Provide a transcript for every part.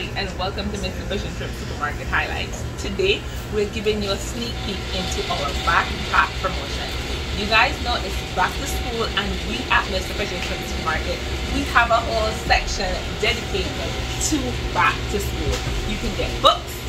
Hi and welcome to Mr. Fish and Shrimp Supermarket Highlights. Today we're giving you a sneak peek into our backpack promotion. You guys know it's back to school and we at Mr. Fish and Shrimp Supermarket we have a whole section dedicated to back to school. You can get books,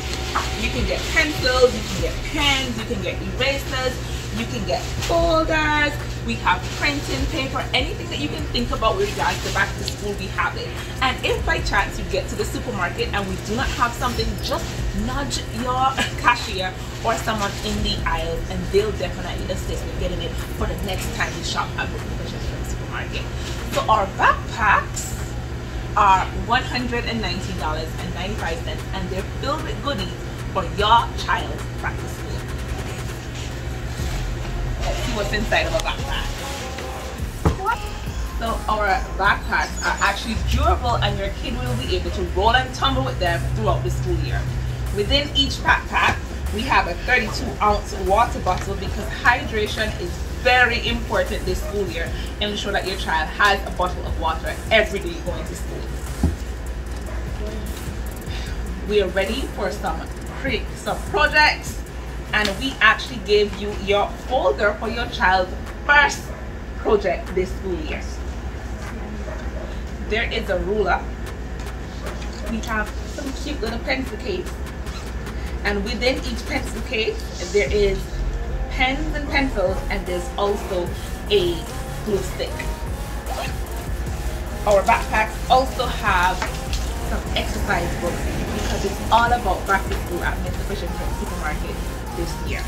can get pencils, you can get pens, you can get erasers, you can get folders, we have printing paper, anything that you can think about with regards to back to school, we have it. And if by chance you get to the supermarket and we do not have something, just nudge your cashier or someone in the aisle and they'll definitely assist in getting it for the next time you shop at the supermarket. So our backpacks are $119.95 and they're filled with goodies for your child's practice school. Let's see what's inside of a backpack. So our backpacks are actually durable and your kid will be able to roll and tumble with them throughout the school year. Within each backpack, we have a 32 ounce water bottle because hydration is very important this school year. and Ensure that your child has a bottle of water every day going to school. We are ready for some some projects and we actually gave you your folder for your child's first project this school year. There is a ruler. We have some cute little pencil case. And within each pencil case, there is pens and pencils and there's also a glue stick. Our backpacks also have some exercise books because it's all about graphic school at Mr. Fish Supermarket this year.